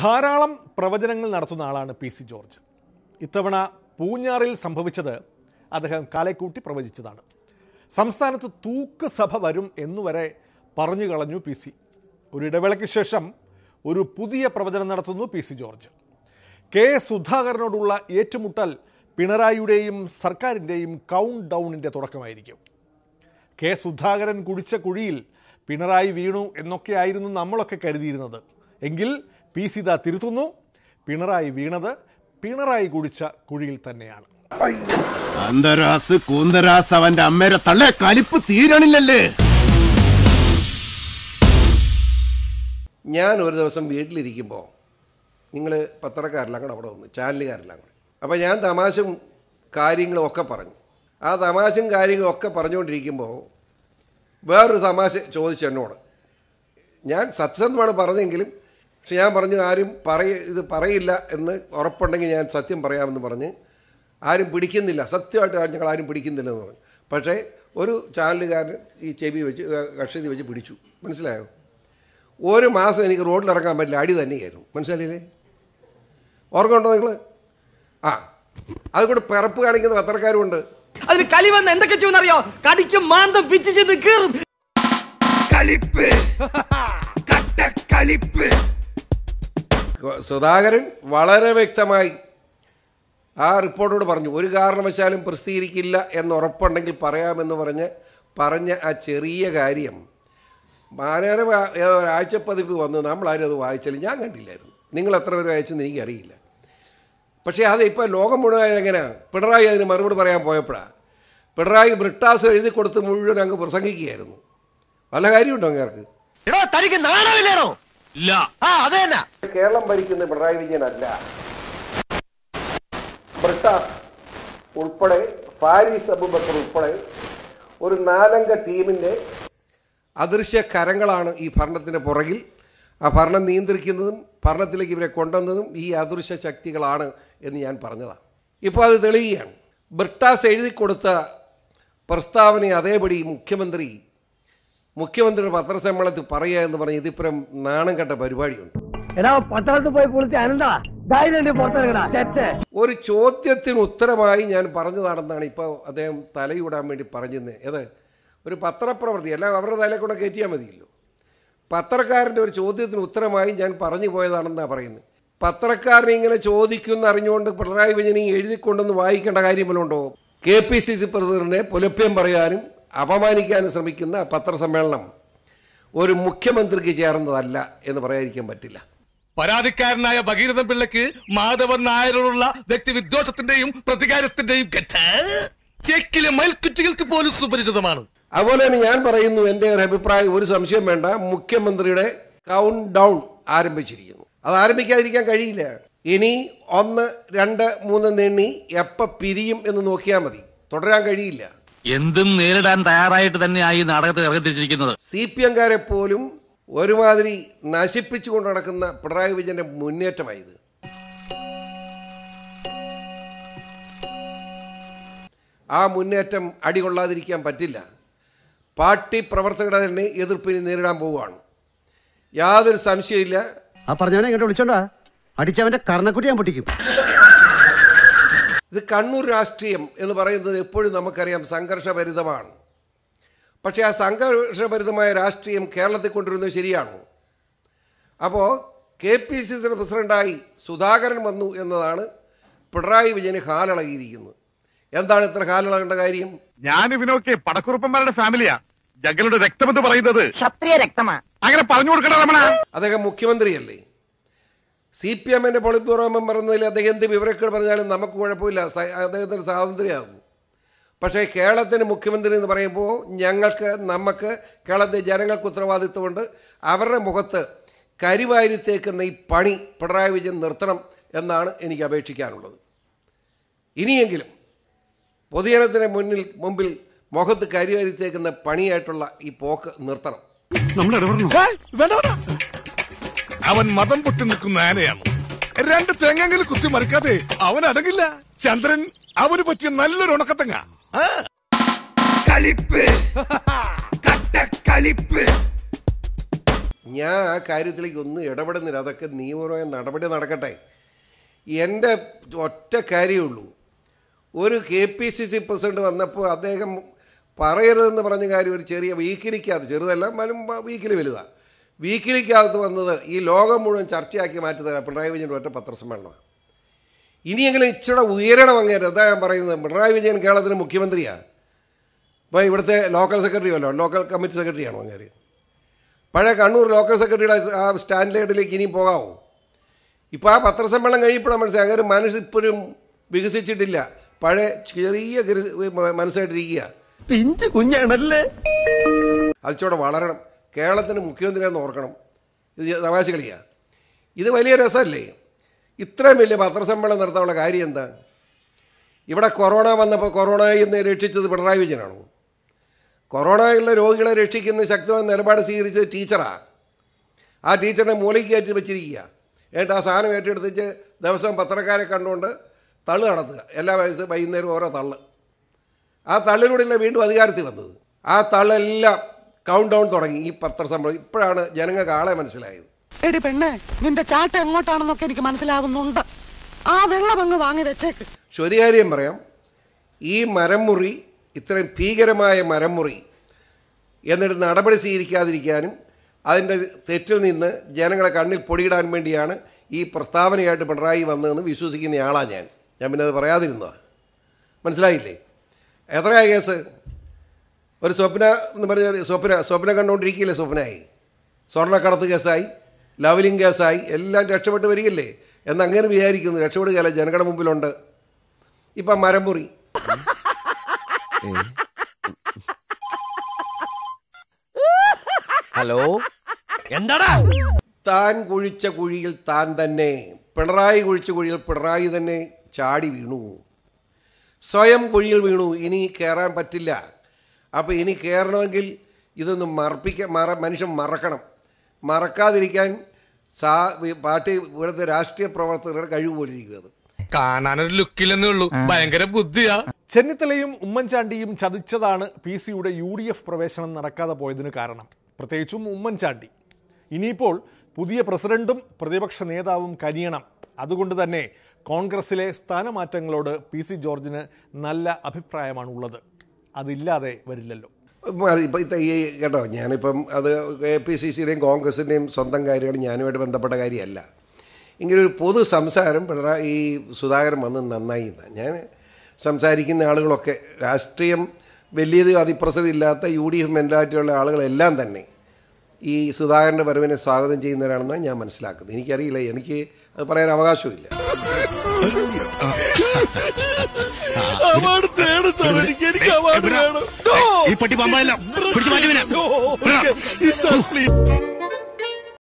ധാരാളം പ്രവചനങ്ങൾ നടത്തുന്ന ആളാണ് പി സി ജോർജ്. ഇത്തവണ പൂഞ്ഞാറിൽ സംഭവിച്ചത് അദ്ദേഹം കാലേക്കൂട്ടി പ്രവചിച്ചതാണ്. സംസ്ഥാനത്ത് തൂക്ക് സഭ വരും എന്നുവരെ പറഞ്ഞു കളഞ്ഞു പി സി. ഒരു ഇടവേളയ്ക്ക് ശേഷം ഒരു പുതിയ പ്രവചനം നടത്തുന്നു പി സി ജോർജ്. കെ സുധാകരനോടുള്ള ഏറ്റുമുട്ടൽ പിണറായിയുടെയും സർക്കാരിന്റെയും കൗണ്ട് ഡൗണിന്റെ തുടക്കമായിരിക്കും. കെ സുധാകരൻ കുടിച്ച കുഴിയിൽ പിണറായി വീണു എന്നൊക്കെയായിരുന്നു നമ്മളൊക്കെ കരുതിയിരുന്നത്. എങ്കിൽ പി സിത തിരുത്തുന്നു. പിണറായി വീണത് പിണറായി കുടിച്ച കുഴിയിൽ തന്നെയാണ്. അന്തരാസ് കൂന്തരാസ് അവന്റെ അമ്മേരെ തള്ളേ കലിപ്പ് തീരണില്ലല്ലേ? ഞാൻ ഒരു ദിവസം വീട്ടിലിരിക്കുമ്പോൾ നിങ്ങൾ പത്രക്കാരെല്ലാം കൂടെ അവിടെ വന്നു ചാനലുകാരെല്ലാം കൂടെ. അപ്പോൾ ഞാൻ തമാശയും കാര്യങ്ങളും ഒക്കെ പറഞ്ഞു. ആ തമാശയും കാര്യങ്ങളും ഒക്കെ പറഞ്ഞുകൊണ്ടിരിക്കുമ്പോൾ വേറൊരു തമാശ ചോദിച്ചു എന്നോട്. ഞാൻ സത്യസന്ധമാണ് പറഞ്ഞെങ്കിലും പക്ഷെ ഞാൻ പറഞ്ഞു ആരും പറയ ഇത് പറയില്ല എന്ന് ഉറപ്പുണ്ടെങ്കിൽ ഞാൻ സത്യം പറയാമെന്ന് പറഞ്ഞ് ആരും പിടിക്കുന്നില്ല. സത്യമായിട്ട് ഞങ്ങൾ ആരും പിടിക്കുന്നില്ല എന്ന് പറഞ്ഞു. പക്ഷേ ഒരു ചാനലുകാരൻ ഈ ചെവി വെച്ച് കക്ഷതി വെച്ച് പിടിച്ചു. മനസ്സിലായോ? ഒരു മാസം എനിക്ക് റോഡിൽ ഇറങ്ങാൻ പറ്റില്ല. അടി തന്നെയായിരുന്നു. മനസ്സിലായില്ലേ? ഓർക്കുണ്ടോ നിങ്ങൾ ആ. അതുകൂടെ പിറപ്പ് കാണിക്കുന്ന പത്രക്കാരുമുണ്ട് അതിന് കളി വന്ന് എന്തൊക്കെ ചെയ്യുമെന്നറിയോ? കടിക്കും മാന്തം പിച്ചു ചെന്ന് കീറും സുധാകരൻ വളരെ വ്യക്തമായി ആ റിപ്പോർട്ടോട് പറഞ്ഞു ഒരു കാരണവശാലും പ്രസിദ്ധീകരിക്കില്ല എന്ന് ഉറപ്പുണ്ടെങ്കിൽ പറയാമെന്ന് പറഞ്ഞ് പറഞ്ഞ ആ ചെറിയ കാര്യം മാനേറെ ഏതോ ഒരാഴ്ചപ്പതിപ്പ് വന്ന് നമ്മളാരും അത് വായിച്ചാലും ഞാൻ കണ്ടില്ലായിരുന്നു. നിങ്ങൾ എത്ര പേര് വായിച്ചെന്ന് എനിക്കറിയില്ല. പക്ഷേ അത് ഇപ്പോൾ ലോകം മുഴുവൻ എങ്ങനെയാണ് പിണറായി അതിന് മറുപടി പറയാൻ പോയപ്പോഴാണ് പിണറായി ബ്രിട്ടാസ് എഴുതി കൊടുത്ത് മുഴുവൻ അങ്ങ് പ്രസംഗിക്കുകയായിരുന്നു. വല്ല കാര്യമുണ്ടോ അങ്ങേർക്ക്? തനിക്ക് ഇല്ല. ആ അത് തന്നെ. കേരളം ഭരിക്കുന്ന പിണറായി വിജയനല്ല ബ്രിട്ടാസ് ഉൾപ്പെടെ ഫാരിസ് അബുബക്കർ ഉൾപ്പെടെ ഒരു നാലംഗ ടീമിന്റെ അദൃശ്യ കരങ്ങളാണ് ഈ ഭരണത്തിന് പുറകിൽ. ആ ഭരണം നിയന്ത്രിക്കുന്നതും ഭരണത്തിലേക്ക് ഇവരെ കൊണ്ടുവന്നതും ഈ അദൃശ്യ ശക്തികളാണ് എന്ന് ഞാൻ പറഞ്ഞതാണ്. ഇപ്പോൾ അത് തെളിയുകയാണ്. ബ്രിട്ടാസ് എഴുതി കൊടുത്ത പ്രസ്താവന അതേപടി മുഖ്യമന്ത്രി മുഖ്യമന്ത്രിയുടെ പത്രസമ്മേളനത്തിൽ പറയുക എന്ന് പറഞ്ഞ് ഇതിപ്പുറം നാണം കെട്ട പരിപാടിയുണ്ട്. ഒരു ചോദ്യത്തിന് ഉത്തരമായി ഞാൻ പറഞ്ഞതാണെന്നാണ് ഇപ്പോൾ അദ്ദേഹം തലയൂടാൻ വേണ്ടി പറഞ്ഞത് ഏത്? ഒരു പത്രപ്രവർത്തി. എല്ലാം അവരുടെ തലയിൽ കൂടെ കയറ്റിയാൽ മതിയല്ലോ. പത്രക്കാരന്റെ ഒരു ചോദ്യത്തിന് ഉത്തരമായി ഞാൻ പറഞ്ഞു പോയതാണെന്നാണ് പറയുന്നത് പത്രക്കാരനെ ഇങ്ങനെ ചോദിക്കുമെന്ന് അറിഞ്ഞുകൊണ്ട് പിണറായി വിജയൻ എഴുതിക്കൊണ്ടെന്ന് എഴുതിക്കൊണ്ടൊന്ന് വായിക്കേണ്ട കാര്യമല്ലുണ്ടോ കെ പി സി സി പ്രസിഡന്റിനെ പുലപ്പ്യം പറയാനും അപമാനിക്കാനും ശ്രമിക്കുന്ന പത്രസമ്മേളനം ഒരു മുഖ്യമന്ത്രിക്ക് ചേർന്നതല്ല എന്ന് പറയാതിരിക്കാൻ പറ്റില്ല. പരാതിക്കാരനായ ഭഗീരഥൻ പിള്ളയ്ക്ക് മാധവൻ നായരോടുള്ള വ്യക്തി വിദ്വേഷത്തിന്റെയും പ്രതികാരത്തിന്റെയും ചെക്കിലെ മയിൽക്കുറ്റികൾക്ക് പോലും സുപരിചിതമാണ്. അതുപോലെ തന്നെ ഞാൻ പറയുന്നു എന്റെ ഒരു അഭിപ്രായം ഒരു സംശയം വേണ്ട. മുഖ്യമന്ത്രിയുടെ കൗണ്ട് ഡൗൺ ആരംഭിച്ചിരിക്കുന്നു. അത് ആരംഭിക്കാതിരിക്കാൻ കഴിയില്ല. ഇനി ഒന്ന് രണ്ട് മൂന്ന് നീണ്ണി എപ്പോൾ പിരിയും എന്ന് നോക്കിയാൽ മതി. തുടരാൻ കഴിയില്ല. എന്തും നേരിടാൻ തയ്യാറായിട്ട് തന്നെയായി നാടകത്തിൽ ഇറങ്ങിത്തിരിച്ചിരിക്കുന്നത് സി പി എംകാരെ പോലും ഒരുമാതിരി നശിപ്പിച്ചുകൊണ്ട് നടക്കുന്ന പിണറായി വിജയന്റെ മുന്നേറ്റമായത്. ആ മുന്നേറ്റം അടികൊള്ളാതിരിക്കാൻ പറ്റില്ല. പാർട്ടി പ്രവർത്തകരുടെ തന്നെ എതിർപ്പിന് നേരിടാൻ പോവുകയാണ്. യാതൊരു സംശയമില്ല ആ പറഞ്ഞവനെ ഇങ്ങോട്ട് വിളിച്ചോണ്ടാ. അടിച്ചവന്റെ കർണക്കുട്ടി ഞാൻ പൊട്ടിക്കും. ഇത് കണ്ണൂർ രാഷ്ട്രീയം എന്ന് പറയുന്നത് എപ്പോഴും നമുക്കറിയാം സംഘർഷഭരിതമാണ്. പക്ഷേ ആ സംഘർഷഭരിതമായ രാഷ്ട്രീയം കേരളത്തിൽ കൊണ്ടുവരുന്നത് ശരിയാണോ? അപ്പോൾ കെ പി സി സിയുടെ പ്രസിഡന്റായി സുധാകരൻ വന്നു എന്നതാണ് പിണറായി വിജയന് കാലളകിയിരിക്കുന്നത്. എന്താണ് ഇത്ര കാലളകേണ്ട കാര്യം? ഞാൻ ഇവനൊക്കെ പടക്കുറുപ്പന്മാരുടെ ഫാമിലിയാ. ഞങ്ങളുടെ രക്തമെന്ന് പറയുന്നത് ക്ഷത്രിയ രക്തമാ. അങ്ങനെ പറഞ്ഞു കൊടുക്കണ അദ്ദേഹം മുഖ്യമന്ത്രിയല്ലേ? സി പി എമ്മിന്റെ പൊളിറ്റ് ബ്യൂറോ മെമ്പർ എന്നതിൽ അദ്ദേഹം എന്ത് വിവരക്കേട് പറഞ്ഞാലും നമുക്ക് കുഴപ്പമില്ല. അദ്ദേഹത്തിന്റെ അദ്ദേഹത്തിന് സ്വാതന്ത്ര്യമാകും. പക്ഷേ കേരളത്തിന് മുഖ്യമന്ത്രി എന്ന് പറയുമ്പോൾ ഞങ്ങൾക്ക് നമുക്ക് കേരളത്തിലെ ജനങ്ങൾക്ക് ഉത്തരവാദിത്വമുണ്ട്. അവരുടെ മുഖത്ത് കരിവാരി തേക്കുന്ന ഈ പണി പിണറായി വിജയൻ നിർത്തണം എന്നാണ് എനിക്ക് അപേക്ഷിക്കാനുള്ളത്. ഇനിയെങ്കിലും പൊതുജനത്തിന് മുന്നിൽ മുമ്പിൽ മുഖത്ത് കരിവാരി തേക്കുന്ന പണിയായിട്ടുള്ള ഈ പോക്ക് നിർത്തണം. അവൻ മതം പൊട്ടി നിൽക്കുന്ന ആനയാണ്. രണ്ട് തെങ്ങെങ്കിലും കുത്തി മറിക്കാതെ അവൻ അടങ്ങില്ല. ചന്ദ്രൻ അവന് പറ്റിയ നല്ലൊരു ഉണക്കത്തങ്ങ. കളിപ്പ്. കട്ട കളിപ്പ് ഞാൻ ആ കാര്യത്തിലേക്ക് ഒന്നും ഇടപെടുന്നില്ല. അതൊക്കെ നിയമപരമായ നടപടി നടക്കട്ടെ. എന്റെ ഒറ്റ കാര്യമുള്ളൂ ഒരു K P C C president വന്നപ്പോൾ അദ്ദേഹം പറയരുതെന്ന് പറഞ്ഞ കാര്യം ഒരു ചെറിയ വീക്കിലിക്കാതെ ചെറുതല്ല എന്നാലും വീക്കിൽ വലുതാണ് വീക്കിലിക്കകത്ത് വന്നത് ഈ ലോകം മുഴുവൻ ചർച്ചയാക്കി മാറ്റി തരാം പിണറായി വിജയൻ ഒറ്റ പത്രസമ്മേളനമാണ്. ഇനിയെങ്കിലും ഇച്ചിരി ഉയരണം അങ്ങേര് അതാ ഞാൻ പറയുന്നത് പിണറായി വിജയൻ കേരളത്തിന് മുഖ്യമന്ത്രിയാണ് ഇപ്പോൾ ഇവിടുത്തെ ലോക്കൽ സെക്രട്ടറി അല്ലോ ലോക്കൽ കമ്മിറ്റി സെക്രട്ടറിയാണോ അങ്ങേര്? പഴയ കണ്ണൂർ ലോക്കൽ സെക്രട്ടറിയുടെ ആ സ്റ്റാൻഡേർഡിലേക്ക് ഇനിയും പോകാമോ ഇപ്പോൾ ആ പത്രസമ്മേളനം കഴിയപ്പോഴാണ് മനസ്സിലായി അങ്ങനെ മനസ്സ് ഇപ്പോഴും വികസിച്ചിട്ടില്ല. പഴയ ചെറിയ മനസ്സായിട്ടിരിക്കുക പിഞ്ചു കുഞ്ഞാണല്ലേ? അതിച്ചോടെ വളരണം. കേരളത്തിന് മുഖ്യമന്ത്രിയാണെന്ന് ഓർക്കണം. ഇത് തമാശ കളിയാണ് ഇത് വലിയ രസമല്ലേ? ഇത്രയും വലിയ പത്രസമ്മേളനം നടത്താനുള്ള കാര്യം എന്താ? ഇവിടെ കൊറോണ വന്നപ്പോൾ കൊറോണയിൽ നിന്ന് രക്ഷിച്ചത് പിണറായി വിജയനാണോ? കൊറോണയുള്ള രോഗികളെ രക്ഷിക്കുന്ന ശക്തമായ നിലപാട് സ്വീകരിച്ചത് ടീച്ചറാണ് ആ ടീച്ചറിനെ മൂലയ്ക്ക് കയറ്റി വെച്ചിരിക്കുക. എന്നിട്ട് ആ സാധനം ഏറ്റെടുത്തിച്ച് ദിവസം പത്രക്കാരെ കണ്ടുകൊണ്ട് തള്ളു നടത്തുക. എല്ലാ വയസ്സും വൈകുന്നേരം ഓരോ തള്ള്. ആ തള്ളിലൂടെയല്ല വീണ്ടും അധികാരത്തിൽ വന്നത്? ആ തള്ളെല്ലാം കൗണ്ട് ഡൗൺ തുടങ്ങി. ഈ പത്രസമ്മേളനം ഇപ്പോഴാണ് ജനങ്ങൾക്ക് ആളെ മനസ്സിലായത്. എടി പെണ്ണേ നിന്റെ ചാട്ട എങ്ങോട്ടാണെന്നൊക്കെ എനിക്ക് മനസ്സിലാവുന്നുണ്ട്. ആ വെള്ളം അങ്ങ് വാങ്ങി വെച്ചേക്ക്. പക്ഷെ ഒരു കാര്യം പറയാം. ഈ മരം മുറി ഇത്രയും ഭീകരമായ മരം മുറി എന്നിട്ട് നടപടി സ്വീകരിക്കാതിരിക്കാനും അതിന്റെ തെറ്റിൽ നിന്ന് ജനങ്ങളെ കണ്ണിൽ പൊടിയിടാൻ വേണ്ടിയാണ് ഈ പ്രസ്താവനയായിട്ട് പിണറായി വന്നതെന്ന് വിശ്വസിക്കുന്നയാളാണ് ഞാൻ. ഞാൻ പിന്നെ അത് പറയാതിരുന്നതാണ് മനസ്സിലായില്ലേ? എത്രയാ കേസ്? ഒരു സ്വപ്ന എന്ന് പറഞ്ഞ സ്വപ്ന സ്വപ്ന കണ്ടുകൊണ്ടിരിക്കില്ലേ സ്വപ്നമായി സ്വർണക്കടത്ത് കേസായി ലവലിംഗ് കേസായി എല്ലാം രക്ഷപ്പെട്ട് വരികയില്ലേ? എന്നങ്ങനെ വിചാരിക്കുന്നു. രക്ഷപ്പെടുകയല്ല ജനങ്ങളുടെ മുമ്പിലുണ്ട്. ഇപ്പം മരമുറി ഹലോ? എന്താടാ? താൻ കുഴിച്ച കുഴിയിൽ താൻ തന്നെ പിണറായി കുഴിച്ച കുഴിയിൽ പിണറായി തന്നെ ചാടി വീണു. സ്വയം കുഴിയിൽ വീണു ഇനി കയറാൻ പറ്റില്ല. അപ്പോൾ ഇനി കയറണമെങ്കിൽ ഇതൊന്ന് മറപ്പിക്കാൻ മറ മനുഷ്യൻ മറക്കണം. മറക്കാതിരിക്കാൻ സാ പാർട്ടി ഇവിടുത്തെ രാഷ്ട്രീയ പ്രവർത്തകരുടെ കഴിവ് പോലിരിക്കുന്നത് അത്. കാണാനൊരു ലുക്കില്ലെന്നേ ഉള്ളൂ. ഭയങ്കര ബുദ്ധിയാ. ചെന്നിത്തലയും ഉമ്മൻചാണ്ടിയും ചതിച്ചതാണ് പി സിയുടെ യു ഡി എഫ് പ്രവേശനം നടക്കാതെ പോയതിന് കാരണം. പ്രത്യേകിച്ചും ഉമ്മൻചാണ്ടി. ഇനിയിപ്പോൾ പുതിയ പ്രസിഡന്റും പ്രതിപക്ഷ നേതാവും കനിയണം. അതുകൊണ്ട് തന്നെ കോൺഗ്രസിലെ സ്ഥാനമാറ്റങ്ങളോട് പി സി ജോർജിന് നല്ല അഭിപ്രായമാണ് ഉള്ളത് അതില്ലാതെ വരില്ലല്ലോ. ഇപ്പം ഈ കേട്ടോ ഞാനിപ്പം അത് എ പി സി സിയുടെയും കോൺഗ്രസിന്റെയും സ്വന്തം കാര്യമാണ് ഞാനുമായിട്ട് ബന്ധപ്പെട്ട കാര്യമല്ല. ഇങ്ങനെ ഒരു പൊതു സംസാരം പിണറായി ഈ സുധാകരൻ വന്ന് നന്നായി എന്നാണ് ഞാൻ സംസാരിക്കുന്ന ആളുകളൊക്കെ രാഷ്ട്രീയം വലിയത് അതിപ്രസരം ഇല്ലാത്ത യു ഡി എഫ് മെന്റാലിറ്റിയുള്ള ആളുകളെല്ലാം തന്നെ ഈ സുധാകരന്റെ വരവിനെ സ്വാഗതം ചെയ്യുന്നവരാണെന്നാണ് ഞാൻ മനസ്സിലാക്കുന്നത്. എനിക്കറിയില്ല എനിക്ക് അത് പറയാൻ അവകാശമില്ല. ഈ പട്ടി പമ്പല്ല പിടിച്ചു മാറ്റി പ്ലീസ്